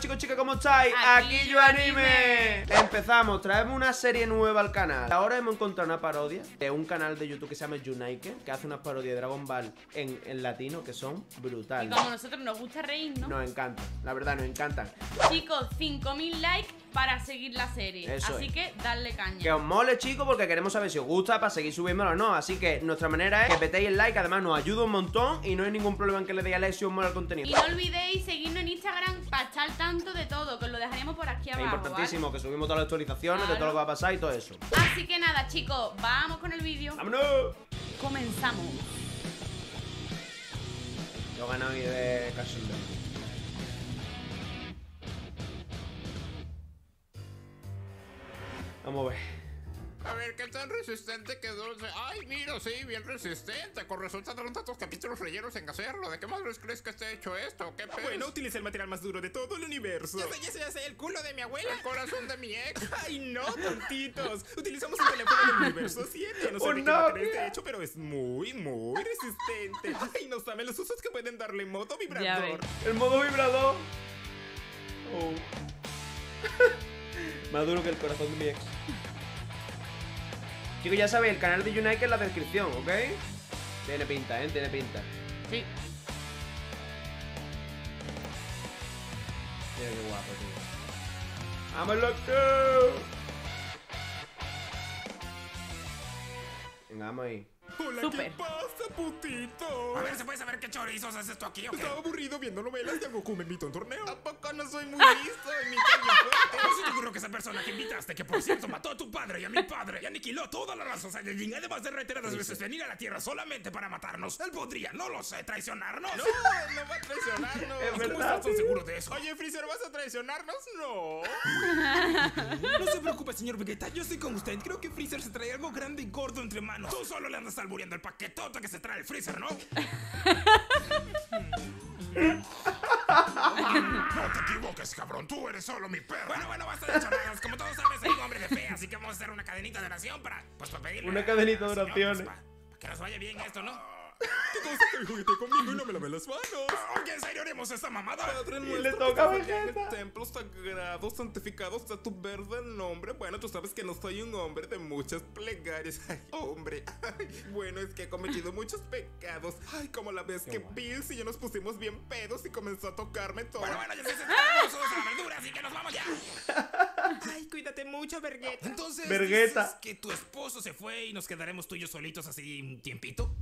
Chicos, chicas, ¿cómo estáis? Aquí Aquí yo anime. Empezamos, traemos una serie nueva al canal. Ahora hemos encontrado una parodia de un canal de YouTube que se llama Junaiker, que hace unas parodias de Dragon Ball en, en latino que son Y brutales. como a nosotros nos gusta reír, ¿no? Nos encantan, la verdad, nos encantan. Chicos, 5000 likes para seguir la serie. Eso Así es. que darle caña. Que os mole, chicos, porque queremos saber si os gusta para seguir subiéndolo o no. Así que nuestra manera es que petéis el like, además nos ayuda un montón y no hay ningún problema en que le deis a like si os mola el contenido. Y no olvidéis seguirnos en Instagram para estar tanto de todo, que os lo dejaremos por aquí Es abajo. importantísimo que subimos todas las actualizaciones de todo lo que va a pasar y todo eso. Así que nada, chicos, vamos con el vídeo. ¡Vámonos! Comenzamos. Yo ganado y de cachondeo. Vamos a ver. A ver, ¿qué tan resistente quedó? Ay, mira, sí, bien resistente. Con razón tardaron tantos capítulos rellenos en hacerlo. ¿De qué madres crees que esté hecho esto? ¿Qué pedo? Bueno, utilicé el material más duro de todo el universo. ya sé, ya sé, ya sé, el culo de mi abuela. El corazón de mi ex. ¡Ay, no, tontitos! Utilizamos el teléfono del universo 7. No sé ¡Oh, de qué no! este hecho, pero es muy, muy resistente. ¡Ay, no saben los usos que pueden darle modo vibrador! El modo vibrador. Oh. Más duro que el corazón de mi ex. Chicos, ya sabéis, el canal de United en la descripción, ¿ok? Tiene pinta, ¿eh? Tiene pinta. Sí. Mira qué guapo, tío. ¡Vamos, loco! Venga, vamos ahí. ¡Hola, qué pasa, putito! A ver, ¿se puede saber qué chorizos haces tú aquí o qué? Estaba aburrido viendo novelas y Goku me invitó a un torneo. Tampoco no soy muy listo en mi fuerte. ¿Cómo se te ocurrió que esa persona que invitaste, que por cierto mató a tu padre y a mi padre y aniquiló toda la raza Saiyajin, además de reiteradas veces venir a la Tierra solamente para matarnos? Él podría, no lo sé, traicionarnos. No, no va a traicionarnos. Es ¿Cómo verdad. estás tan seguro de eso? Oye, Freezer, ¿vas a traicionarnos? No. No se preocupe, señor Vegeta, yo estoy con usted. Creo que Freezer se trae algo grande y gordo entre manos. Tú solo le andas albureando el paquetote que se trae el Freezer, ¿no? No te equivoques, cabrón. Tú eres solo mi perro. Bueno, bueno, basta de chorradas. Como todos sabes, soy un hombre de fe, así que vamos a hacer una cadenita de oración para, pues, para pedirle. Una cadenita de oraciones. pues, para, para que nos vaya bien esto, ¿no? ¿Qué cosa que juguete conmigo y no me lavé las manos? Ok, en serio, haremos esta mamada. Padre Y le toca a Vegeta. En el templo sagrado, santificado sea tu verde nombre. Bueno, tú sabes que no soy un hombre de muchas plegarias. Ay, hombre. Ay, bueno, es que he cometido muchos pecados. Ay, como la vez que Bills y yo nos pusimos bien pedos y comenzó a tocarme todo. Bueno, bueno, ya se a la verdura, así que nos vamos ya. Ay, cuídate mucho, Vergueta. Entonces, Vergueta. dices que tu esposo se fue y nos quedaremos tú y yo solitos así un tiempito.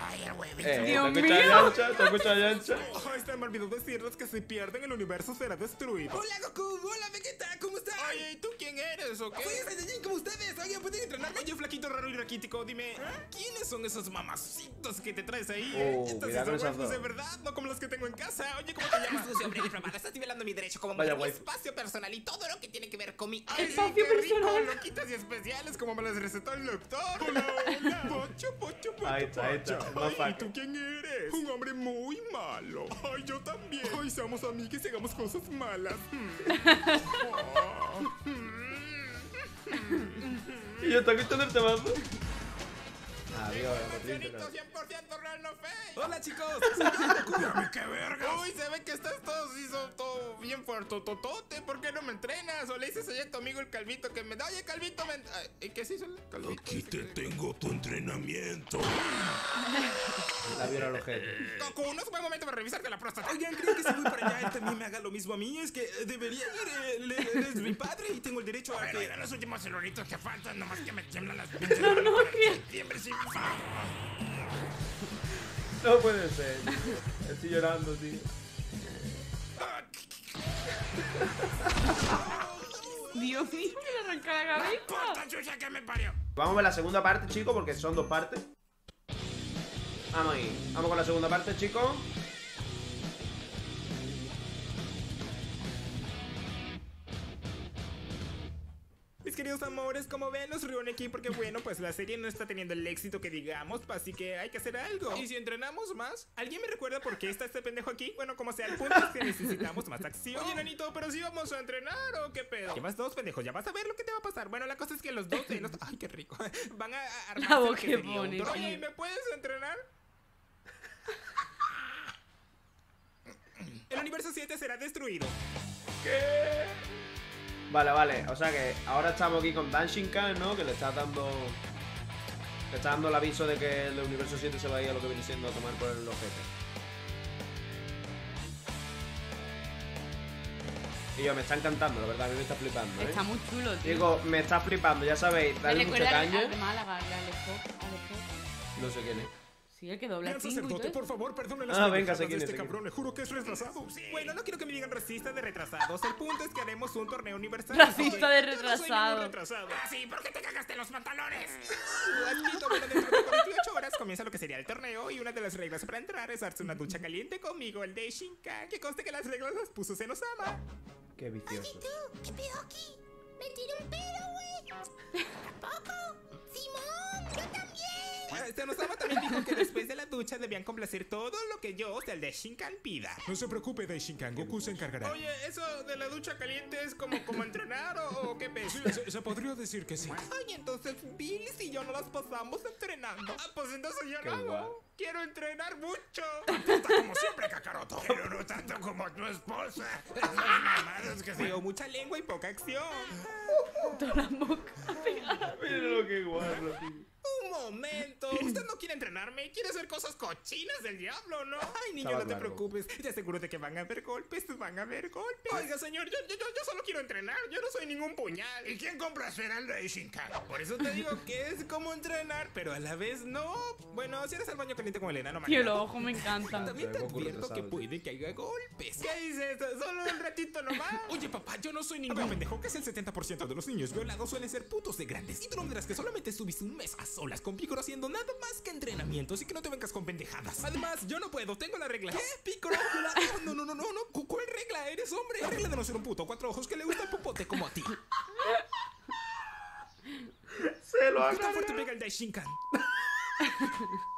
Ay, el huevito. Eh, Dios ¿te escuchas, mío. Yancha? ¿Te escuchas, Yancha? Ay, se me olvidó decirles que si pierden el universo será destruido. Hola Goku, hola Vegeta, ¿cómo están? Oye, ¿y tú quién eres o qué? Soy Saiyajin como ustedes, oigan, ¿pueden entrenarme? Oye, flaquito raro y raquítico, dime, ¿quiénes son esos mamacitos que te traes ahí? Oh, Estas son esas waifus de verdad, no como las que tengo en casa. Oye, ¿cómo te llamas? Sucio, hombre difamado, estás nivelando mi derecho como mujer, mi espacio personal y todo lo que tiene que mi... Ay, Espacio qué rico, personal. loquitas y especiales como me las recetó el doctor. Hola, hola. Pocho, pocho, pocho, Ahí está, ahí está, Ay, ¿y fácil. tú quién eres? Un hombre muy malo. Ay, yo también. Ay, seamos amigos y hagamos cosas malas. Y yo estoy escuchando el. Adiós, Patricio. 100% real no fake. Hola chicos, Dame qué verga. Uy, se ve que estás todo, hizo todo bien fuerte, totote. ¿Por qué no me entrenas? O le dices a tu amigo el calvito que me da. Oye, calvito, me. ¿Y qué se hizo el calvito? Aquí te tengo tu entrenamiento. La viola los ojete. Goku, no es buen momento para revisarte la próstata. oigan, creo que si voy para allá él también me haga lo mismo a mí, es que eh, debería ir, eh, es mi padre y tengo el derecho a Bueno, que... los últimos celulares que faltan, nomás que me tiemblan las pinches manos por el septiembre sin No puede ser. Estoy llorando, tío. Dios mío, me arranca la cabeza. ¡Puta chucha que me parió! Vamos a ver la segunda parte, chicos, porque son dos partes. Vamos ahí. Vamos con la segunda parte, chicos. Mis queridos amores, como ven, los reúne aquí porque, bueno, pues la serie no está teniendo el éxito que digamos, así que hay que hacer algo. ¿Y si entrenamos más? ¿Alguien me recuerda por qué está este pendejo aquí? Bueno, como sea, el punto es que necesitamos más acción. Oye, nanito, pero si vamos a entrenar o qué pedo. Llevas dos pendejos, ya vas a ver lo que te va a pasar. Bueno, la cosa es que los dos de los... Ay, qué rico. Van a a armarse La lo voz que que sería un pone, torneo. Oye, ¿y me puedes entrenar? El universo 7 será destruido. Vale, vale. O sea que ahora estamos aquí con Danshinkan, ¿no? Que le está dando. Le está dando el aviso de que el universo 7 se va a ir a lo que viene siendo a tomar por el ojete. Y yo, me está encantando, la verdad, a mí me está flipando, ¿eh? Está muy chulo, tío. Digo, me está flipando, ya sabéis, dale mucha al- caña. al de Málaga, al. No sé quién es. Sí, el que dobla Gran sacerdote, por favor, perdone las Ah, venga, quién de es, este quién cabrón. Le juro que es retrasado. Bueno, no quiero que me digan racista de retrasados. El punto es que haremos un torneo universal. Racista de Yo no retrasado. retrasado. Ah, sí, ¿por qué te cagaste los pantalones? Admito, bueno, dentro de 48 horas comienza lo que sería el torneo y una de las reglas para entrar es darse una ducha caliente conmigo, el de Shinka. Que conste que las reglas las puso Senosama. Qué vicioso. ¿Qué pedo aquí? Me tiré un pedo, Senosama también dijo que después de la ducha debían complacer todo lo que yo, o sea, el de Shinkan, pida. No se preocupe, Daishinkan. Goku se encargará. Oye, ¿eso de la ducha caliente es como, como entrenar o, o qué pedo? Sí, se, se podría decir que sí. Ay, entonces Billy y yo no las pasamos entrenando. Ah, pues entonces yo Qué no hago. Quiero entrenar mucho. Como siempre, Kakaroto. Pero no tanto como tu esposa. Esas mamadas que Veo mucha lengua y poca acción. Mira lo que guarro, tío. Momento. ¿Usted no quiere entrenarme? ¿Quiere hacer cosas cochinas del diablo, no? Ay, niño, Estaba no te claro. preocupes. Te aseguro de que van a haber golpes. Van a haber golpes. Oiga, señor, yo, yo, yo, solo quiero entrenar. Yo no soy ningún puñal. ¿Y quién compra el Daishinkan? Por eso te digo que es como entrenar, pero a la vez no. Bueno, si eres al baño caliente con Elena, no Tío, los ojos me encantan. También te advierto que puede que haya golpes. ¿Qué dices? Solo un ratito nomás. Oye, papá, yo no soy ningún pendejo. Que es el 70% de los niños violados suelen ser putos de grandes. Y tú no dirás que solamente estuviste un mes a solas con Piccolo haciendo nada más que entrenamiento. Así que no te vengas con pendejadas. Además, yo no puedo, tengo la regla. ¿Qué? ¿Piccolo? violado? No, no, no, no, no. ¿Cu- ¿Cuál regla? Eres hombre. La regla de no ser un puto cuatro ojos que le gusta el popote como a ti. Se lo ¿Qué tan fuerte pega el Daishinkan?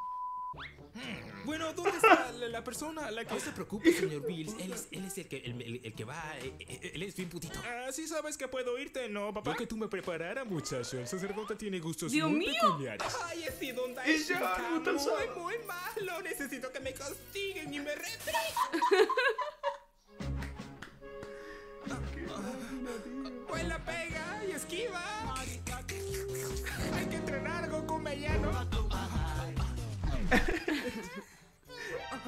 Bueno, ¿dónde está la, la persona a la que... No se preocupe, señor Bills. Él es, él es el, que, el, el- el que va... eh, eh, Él es bien putito. Ah, sí sabes que puedo irte, ¿no, papá? Yo que tú me preparara, muchacho. El sacerdote tiene gustos Dios muy mío. peculiares. Ay, he sido un Y ya, Daishinkan me gusta el muy, malo. Necesito que me castiguen y me reten. Pues la pega y esquiva. Hay que entrenar, Goku Mellano.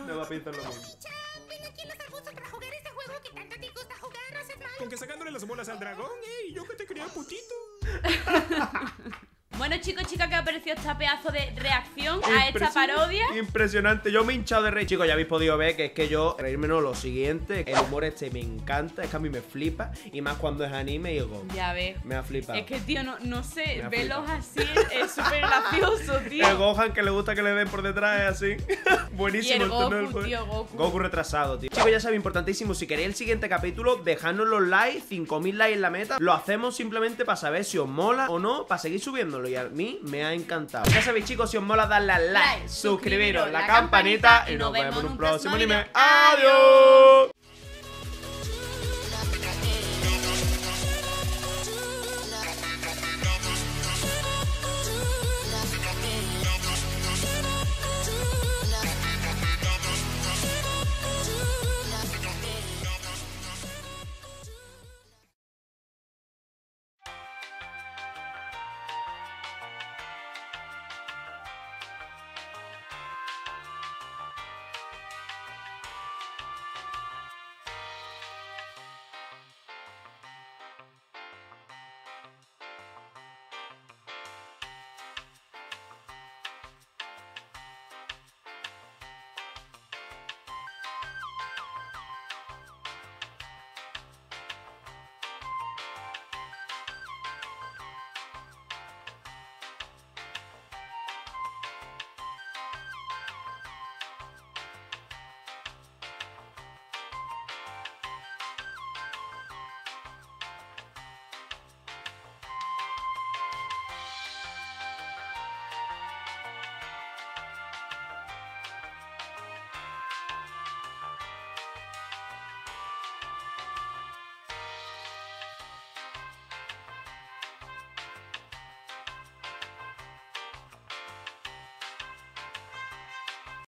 Me va a pintar lo mismo. Chan, ven aquí a los arbustos para jugar este juego que tanto te gusta jugar, no haces mal. Con que sacándole las bolas al dragón, ¿eh? Y yo que te quería putito. Bueno, chicos, chicas, ¿qué ha parecido este pedazo de reacción a esta parodia? Impresionante, yo me he hinchado de reír. Chicos, ya habéis podido ver que es que yo, reírme no, lo siguiente, el humor este me encanta, es que a mí me flipa, y más cuando es anime y digo, Ya ves. me ha flipado. Es que, tío, no, no sé, flipado. así es súper gracioso, El tío. Gohan que le gusta que le den por detrás es así. Buenísimo Y el Goku, poder. tío, Goku. Goku retrasado, tío. Chicos, ya sabéis, importantísimo. Si queréis el siguiente capítulo, dejadnos los likes, 5000 likes en la meta. Lo hacemos simplemente para saber si os mola o no, para seguir subiéndolo. Y a mí me ha encantado. Ya sabéis, chicos, si os mola, darle al like, suscribiros, la campanita y nos vemos en un próximo anime. ¡Adiós!